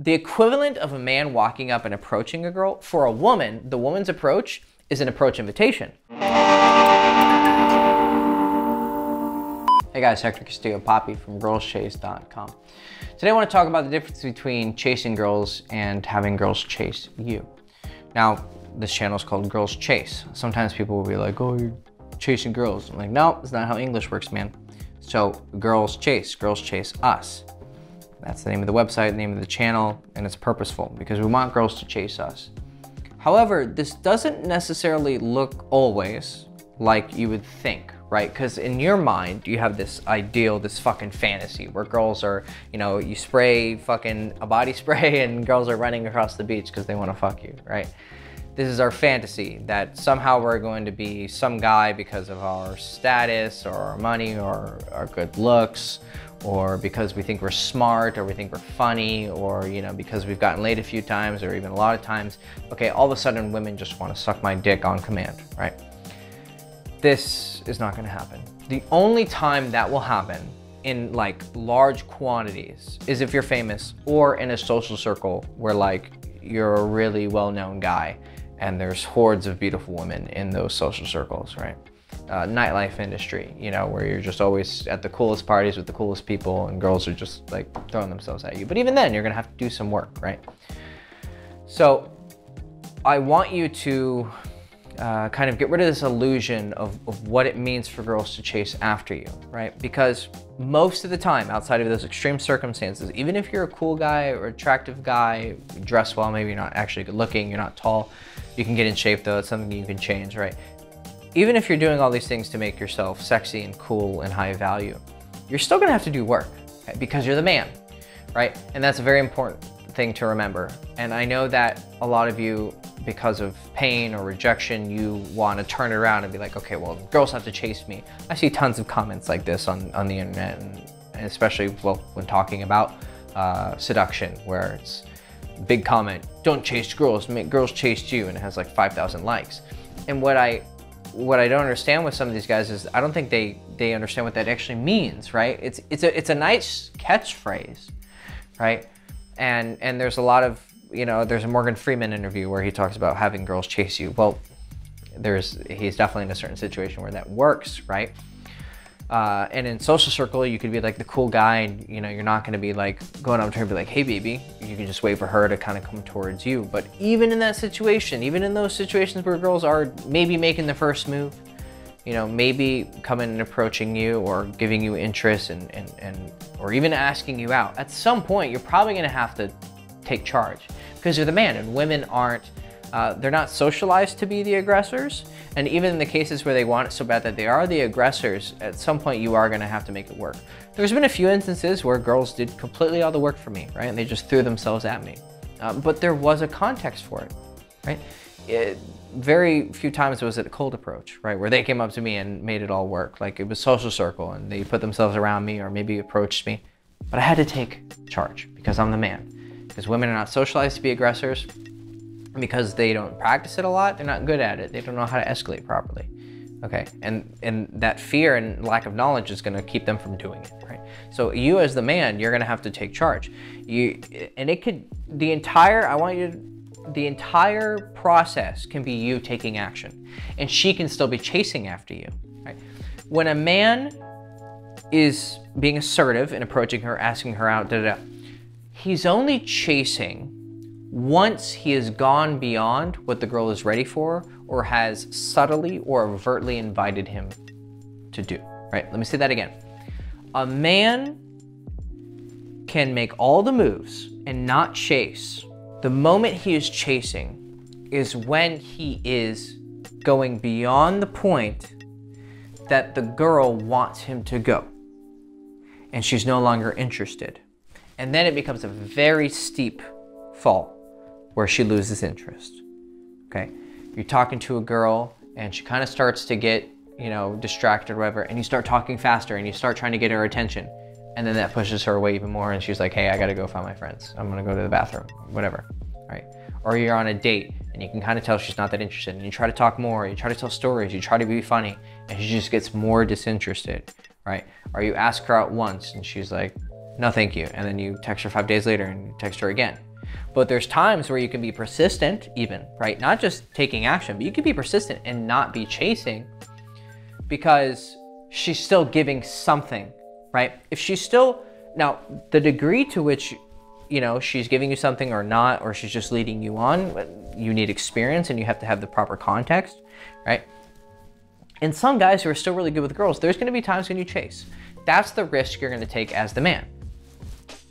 the equivalent of a man walking up and approaching a girl, for a woman, the woman's approach is an approach invitation. Hey guys, Hector Castillo Poppy from girlschase.com. Today I want to talk about the difference between chasing girls and having girls chase you. Now, this channel is called Girls Chase. Sometimes people will be like, oh, you're chasing girls. I'm like, no, it's not how English works, man. So girls chase, girls chase us. That's the name of the website, the name of the channel, and it's purposeful because we want girls to chase us. However, this doesn't necessarily look always like you would think right? Because in your mind, you have this ideal, this fucking fantasy where girls are, you know, you spray fucking a body spray and girls are running across the beach because they want to fuck you, right? This is our fantasy that somehow we're going to be some guy because of our status or our money or our good looks or because we think we're smart or we think we're funny or you know because we've gotten laid a few times or even a lot of times okay all of a sudden women just want to suck my dick on command right this is not gonna happen. The only time that will happen in like large quantities is if you're famous or in a social circle where like you're a really well-known guy and there's hordes of beautiful women in those social circles, right? Uh, nightlife industry, you know, where you're just always at the coolest parties with the coolest people and girls are just like throwing themselves at you. But even then, you're gonna have to do some work, right? So I want you to uh, kind of get rid of this illusion of, of what it means for girls to chase after you, right? Because most of the time, outside of those extreme circumstances, even if you're a cool guy or attractive guy, dress well, maybe you're not actually good looking, you're not tall, you can get in shape though, it's something you can change, right? Even if you're doing all these things to make yourself sexy and cool and high value, you're still gonna have to do work okay? because you're the man, right? And that's a very important thing to remember. And I know that a lot of you because of pain or rejection, you want to turn around and be like, okay, well, girls have to chase me. I see tons of comments like this on, on the internet, and, and especially well, when talking about uh, seduction, where it's big comment, don't chase girls, make girls chase you, and it has like 5,000 likes. And what I what I don't understand with some of these guys is I don't think they they understand what that actually means, right? It's it's a it's a nice catchphrase, right? And and there's a lot of you know, there's a Morgan Freeman interview where he talks about having girls chase you. Well, there's he's definitely in a certain situation where that works, right? Uh, and in social circle, you could be like the cool guy, and you know, you're not going to be like going up to her and be like, "Hey, baby." You can just wait for her to kind of come towards you. But even in that situation, even in those situations where girls are maybe making the first move, you know, maybe coming and approaching you or giving you interest and, and, and or even asking you out, at some point, you're probably going to have to take charge because you're the man and women aren't uh, they're not socialized to be the aggressors and even in the cases where they want it so bad that they are the aggressors at some point you are going to have to make it work. There's been a few instances where girls did completely all the work for me right and they just threw themselves at me. Uh, but there was a context for it right? It, very few times was it a cold approach right where they came up to me and made it all work. Like it was social circle and they put themselves around me or maybe approached me. But i had to take charge because i'm the man. Because women are not socialized to be aggressors. Because they don't practice it a lot, they're not good at it. They don't know how to escalate properly. Okay, and and that fear and lack of knowledge is going to keep them from doing it, right? So you as the man, you're going to have to take charge. You and it could the entire. I want you to the entire process can be you taking action and she can still be chasing after you right when a man is being assertive and approaching her asking her out da, da, da, he's only chasing once he has gone beyond what the girl is ready for or has subtly or overtly invited him to do. Right? Let me say that again. A man can make all the moves and not chase. The moment he is chasing is when he is going beyond the point that the girl wants him to go. And she's no longer interested. And then it becomes a very steep fall where she loses interest. Okay? You're talking to a girl and she kind of starts to get, you know, distracted or whatever, and you start talking faster and you start trying to get her attention. And then that pushes her away even more and she's like, hey, I gotta go find my friends. I'm gonna go to the bathroom, whatever. Right? Or you're on a date and you can kind of tell she's not that interested and you try to talk more, you try to tell stories, you try to be funny, and she just gets more disinterested, right? Or you ask her out once and she's like, no thank you. And then you text her five days later and text her again. But there's times where you can be persistent, even, right? Not just taking action, but you can be persistent and not be chasing because she's still giving something, right? If she's still, now, the degree to which, you know, she's giving you something or not, or she's just leading you on, you need experience and you have to have the proper context, right? And some guys who are still really good with girls, there's gonna be times when you chase. That's the risk you're gonna take as the man.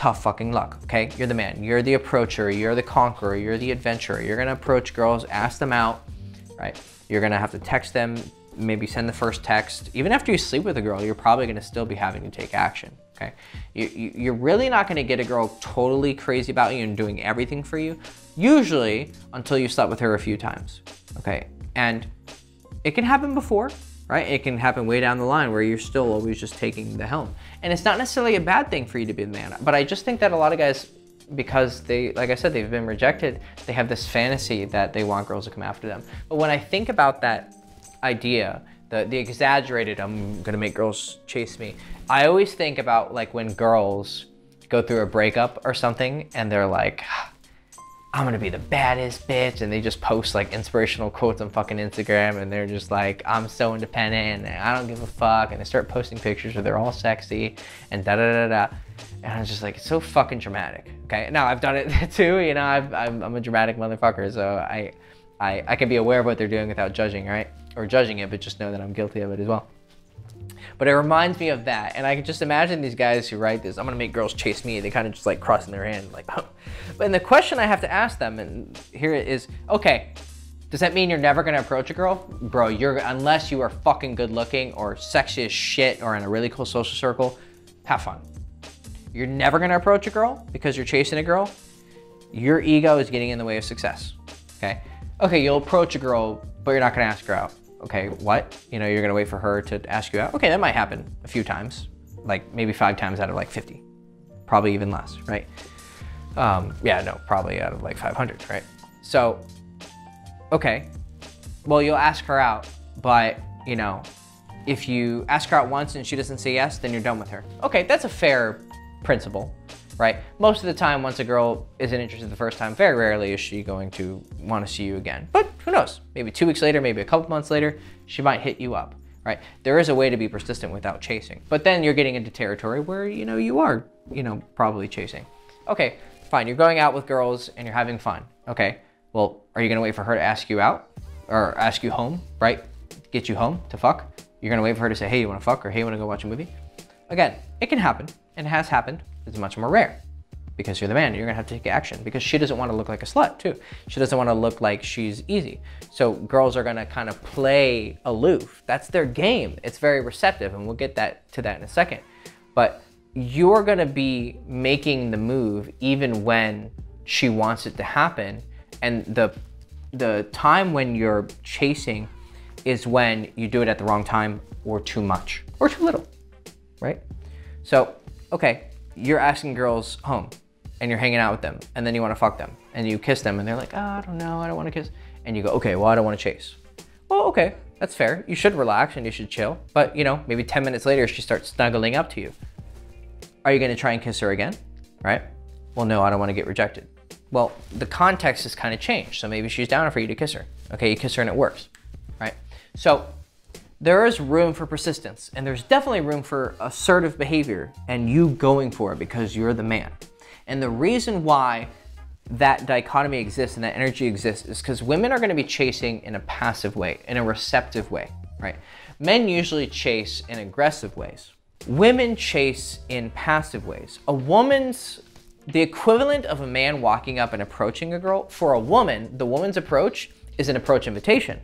Tough fucking luck, okay? You're the man. You're the approacher. You're the conqueror. You're the adventurer. You're gonna approach girls, ask them out, right? You're gonna have to text them, maybe send the first text. Even after you sleep with a girl, you're probably gonna still be having to take action, okay? You, you're really not gonna get a girl totally crazy about you and doing everything for you, usually until you slept with her a few times, okay? And it can happen before, right? It can happen way down the line where you're still always just taking the helm. And it's not necessarily a bad thing for you to be the man, but I just think that a lot of guys, because they, like I said, they've been rejected, they have this fantasy that they want girls to come after them. But when I think about that idea, the, the exaggerated, I'm gonna make girls chase me, I always think about like when girls go through a breakup or something and they're like, I'm gonna be the baddest bitch. And they just post like inspirational quotes on fucking Instagram and they're just like, I'm so independent and I don't give a fuck. And they start posting pictures where they're all sexy and da da da da. And I'm just like, it's so fucking dramatic. Okay, now I've done it too, you know, i am a dramatic motherfucker. So I, I, I can be aware of what they're doing without judging, right? Or judging it, but just know that I'm guilty of it as well. But it reminds me of that. And I can just imagine these guys who write this, I'm gonna make girls chase me. They kind of just like crossing their hand, like, oh. But the question I have to ask them, and here it is, okay, does that mean you're never gonna approach a girl? Bro, you're unless you are fucking good looking or sexy as shit or in a really cool social circle, have fun. You're never gonna approach a girl because you're chasing a girl. Your ego is getting in the way of success. Okay. Okay, you'll approach a girl, but you're not gonna ask her out okay, what? You know, you're gonna wait for her to ask you out. Okay, that might happen a few times, like maybe five times out of like 50, probably even less, right? Um, yeah, no, probably out of like 500, right? So, okay, well, you'll ask her out, but you know, if you ask her out once and she doesn't say yes, then you're done with her. Okay, that's a fair principle, right? Most of the time, once a girl isn't interested the first time, very rarely is she going to want to see you again. But who knows? Maybe two weeks later, maybe a couple months later, she might hit you up, right? There is a way to be persistent without chasing. But then you're getting into territory where, you know, you are, you know, probably chasing. Okay, fine. You're going out with girls and you're having fun. Okay, well, are you going to wait for her to ask you out or ask you home, right? Get you home to fuck? You're going to wait for her to say, hey, you want to fuck or hey, you want to go watch a movie? Again, it can happen and has happened. It's much more rare because you're the man. You're gonna have to take action because she doesn't want to look like a slut too. She doesn't want to look like she's easy. So girls are gonna kind of play aloof. That's their game. It's very receptive, and we'll get that to that in a second. But you're gonna be making the move even when she wants it to happen, and the the time when you're chasing is when you do it at the wrong time or too much or too little, right? So, okay, you're asking girls home and you're hanging out with them and then you want to fuck them and you kiss them and they're like, oh, I don't know, I don't want to kiss. And you go, okay, well, I don't want to chase. Well, okay, that's fair. You should relax and you should chill. But, you know, maybe 10 minutes later, she starts snuggling up to you. Are you going to try and kiss her again? Right? Well, no, I don't want to get rejected. Well, the context has kind of changed. So maybe she's down for you to kiss her. Okay, you kiss her and it works. Right? So there is room for persistence and there's definitely room for assertive behavior and you going for it because you're the man. And the reason why that dichotomy exists and that energy exists is because women are going to be chasing in a passive way, in a receptive way, right? Men usually chase in aggressive ways. Women chase in passive ways. A woman's, the equivalent of a man walking up and approaching a girl, for a woman, the woman's approach is an approach invitation.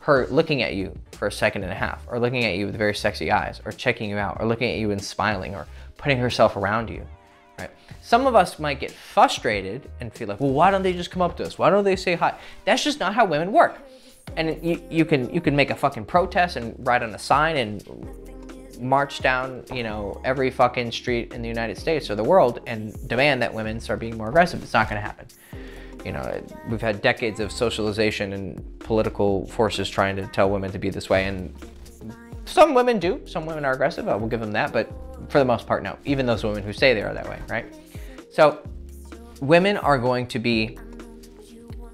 Her looking at you for a second and a half, or looking at you with very sexy eyes, or checking you out, or looking at you and smiling, or putting herself around you right? Some of us might get frustrated and feel like, well, why don't they just come up to us? Why don't they say hi? That's just not how women work. And you, you can you can make a fucking protest and write on a sign and march down, you know, every fucking street in the United States or the world and demand that women start being more aggressive. It's not going to happen. You know, we've had decades of socialization and political forces trying to tell women to be this way, and some women do. Some women are aggressive. I will give them that, but for the most part, no. Even those women who say they are that way, right? So women are going to be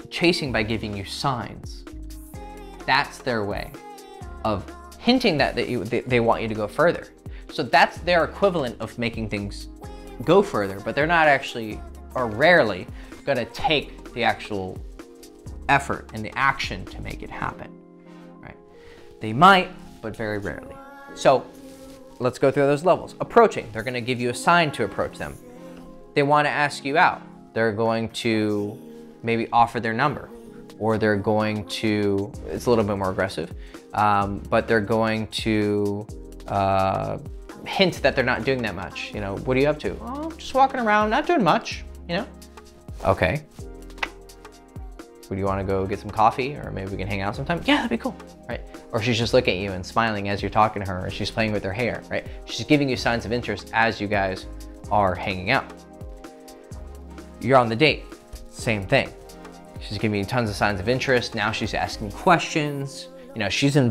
chasing by giving you signs. That's their way of hinting that, that you, they, they want you to go further. So that's their equivalent of making things go further, but they're not actually, or rarely, gonna take the actual effort and the action to make it happen, right? They might, but very rarely. So let's go through those levels. Approaching, they're gonna give you a sign to approach them. They wanna ask you out. They're going to maybe offer their number or they're going to, it's a little bit more aggressive, um, but they're going to uh, hint that they're not doing that much. You know, what are you up to? Oh, just walking around, not doing much, you know? Okay. Would you want to go get some coffee or maybe we can hang out sometime? Yeah, that'd be cool, right? Or she's just looking at you and smiling as you're talking to her or she's playing with her hair, right? She's giving you signs of interest as you guys are hanging out. You're on the date, same thing. She's giving you tons of signs of interest. Now she's asking questions. You know, she's in,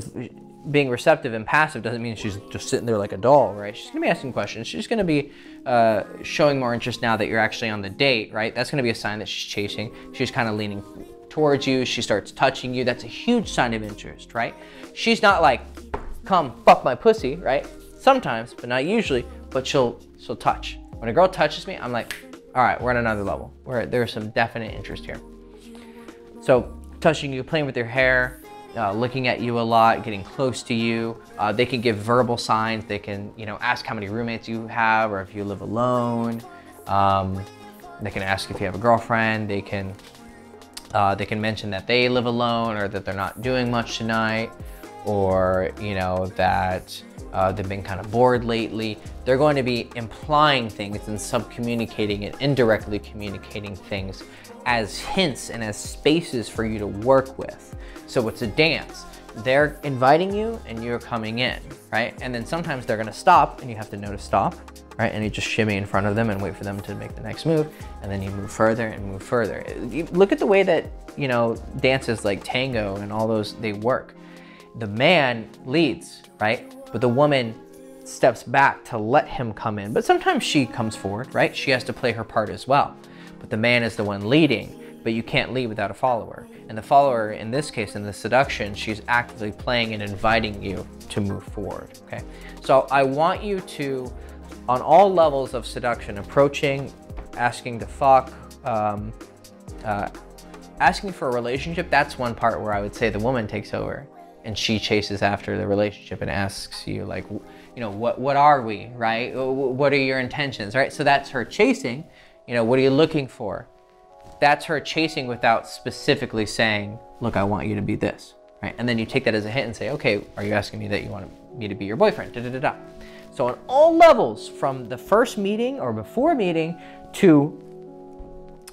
being receptive and passive doesn't mean she's just sitting there like a doll, right? She's gonna be asking questions. She's gonna be uh, showing more interest now that you're actually on the date, right? That's gonna be a sign that she's chasing. She's kind of leaning towards you. She starts touching you. That's a huge sign of interest, right? She's not like, come fuck my pussy, right? Sometimes, but not usually, but she'll, she'll touch. When a girl touches me, I'm like, all right, we're on another level where there's some definite interest here. So touching you, playing with your hair, uh, looking at you a lot, getting close to you. Uh, they can give verbal signs. They can, you know, ask how many roommates you have or if you live alone. Um, they can ask if you have a girlfriend. They can, uh, they can mention that they live alone or that they're not doing much tonight or, you know, that uh, they've been kind of bored lately. They're going to be implying things and sub-communicating and indirectly communicating things as hints and as spaces for you to work with. So it's a dance. They're inviting you and you're coming in, right? And then sometimes they're gonna stop and you have to know to stop, right? And you just shimmy in front of them and wait for them to make the next move. And then you move further and move further. look at the way that, you know, dances like tango and all those, they work. The man leads, right? But the woman steps back to let him come in. But sometimes she comes forward, right? She has to play her part as well but the man is the one leading, but you can't lead without a follower. And the follower, in this case, in the seduction, she's actively playing and inviting you to move forward, okay? So I want you to, on all levels of seduction, approaching, asking to fuck, um, uh, asking for a relationship, that's one part where I would say the woman takes over and she chases after the relationship and asks you like, you know, what, what are we, right? What are your intentions, right? So that's her chasing. You know, what are you looking for? That's her chasing without specifically saying, look, I want you to be this, right? And then you take that as a hint and say, okay, are you asking me that you want me to be your boyfriend? Da, da, da, da. So on all levels, from the first meeting or before meeting to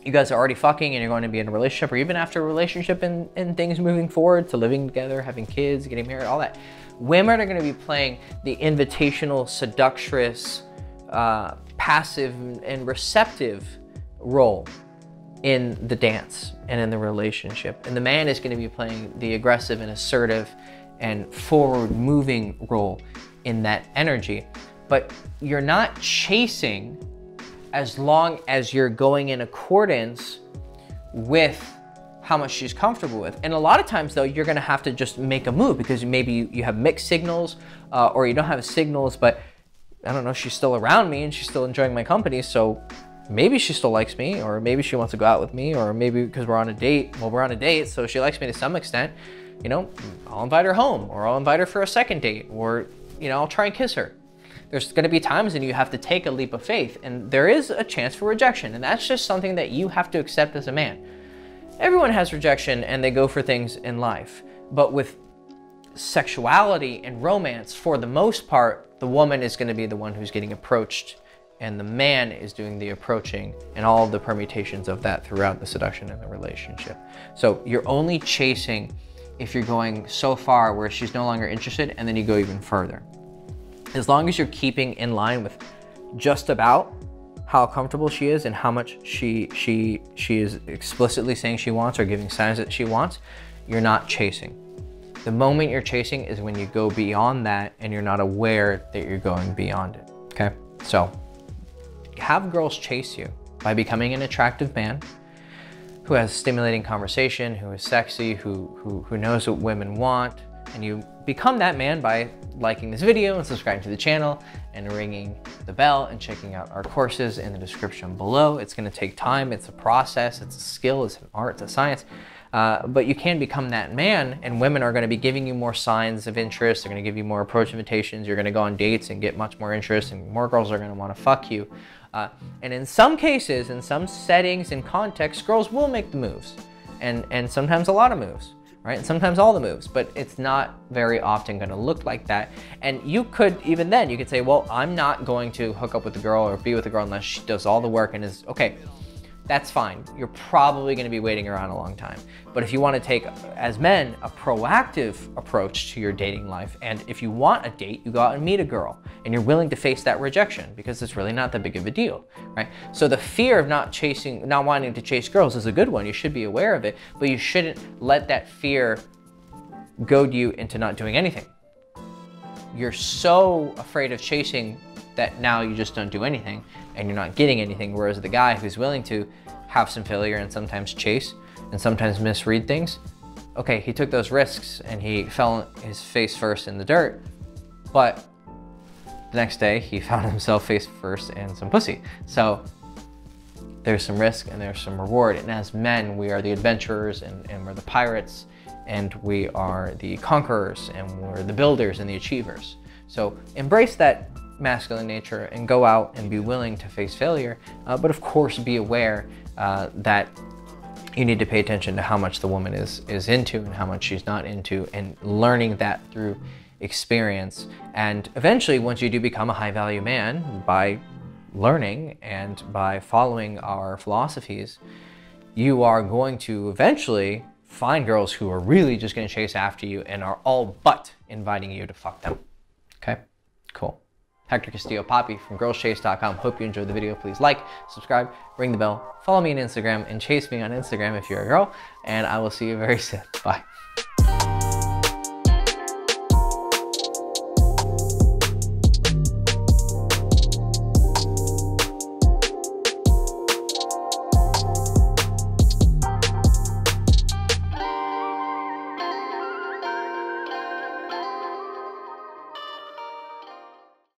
you guys are already fucking and you're going to be in a relationship or even after a relationship and, and things moving forward to living together, having kids, getting married, all that. Women are going to be playing the invitational, seductress, uh, passive and receptive role in the dance and in the relationship. And the man is going to be playing the aggressive and assertive and forward moving role in that energy. But you're not chasing as long as you're going in accordance with how much she's comfortable with. And a lot of times though, you're gonna have to just make a move because maybe you have mixed signals uh, or you don't have signals, but I don't know, she's still around me and she's still enjoying my company. So maybe she still likes me or maybe she wants to go out with me or maybe because we're on a date, well, we're on a date. So she likes me to some extent, you know, I'll invite her home or I'll invite her for a second date or, you know, I'll try and kiss her. There's going to be times when you have to take a leap of faith and there is a chance for rejection. And that's just something that you have to accept as a man. Everyone has rejection and they go for things in life. But with sexuality and romance, for the most part, the woman is going to be the one who's getting approached and the man is doing the approaching and all the permutations of that throughout the seduction and the relationship. So you're only chasing if you're going so far where she's no longer interested and then you go even further. As long as you're keeping in line with just about how comfortable she is and how much she she she is explicitly saying she wants or giving signs that she wants, you're not chasing. The moment you're chasing is when you go beyond that and you're not aware that you're going beyond it, okay? So have girls chase you, by becoming an attractive man who has stimulating conversation, who is sexy, who, who, who knows what women want, and you become that man by liking this video and subscribing to the channel and ringing the bell and checking out our courses in the description below. It's gonna take time, it's a process, it's a skill, it's an art, it's a science. Uh, but you can become that man and women are going to be giving you more signs of interest. They're going to give you more approach invitations. You're going to go on dates and get much more interest and more girls are going to want to fuck you. Uh, and in some cases, in some settings and contexts, girls will make the moves and, and sometimes a lot of moves right? And sometimes all the moves, but it's not very often gonna look like that. And you could, even then, you could say, well, I'm not going to hook up with a girl or be with a girl unless she does all the work and is, okay, that's fine. You're probably going to be waiting around a long time. But if you want to take, as men, a proactive approach to your dating life, and if you want a date, you go out and meet a girl, and you're willing to face that rejection because it's really not that big of a deal, right? So the fear of not chasing, not wanting to chase girls is a good one. You should be aware of it, but you shouldn't let that fear goad you into not doing anything. You're so afraid of chasing that now you just don't do anything and you're not getting anything. Whereas the guy who's willing to have some failure and sometimes chase and sometimes misread things, okay, he took those risks and he fell his face first in the dirt, but the next day he found himself face first in some pussy. So there's some risk and there's some reward. And as men, we are the adventurers and, and we're the pirates and we are the conquerors and we're the builders and the achievers. So embrace that masculine nature and go out and be willing to face failure. Uh, but of course, be aware uh, that you need to pay attention to how much the woman is, is into and how much she's not into and learning that through experience. And eventually, once you do become a high value man by learning and by following our philosophies, you are going to eventually find girls who are really just going to chase after you and are all but inviting you to fuck them. Okay, cool. Hector Castillo Poppy from girlschase.com. Hope you enjoyed the video. Please like, subscribe, ring the bell, follow me on Instagram, and chase me on Instagram if you're a girl. And I will see you very soon. Bye.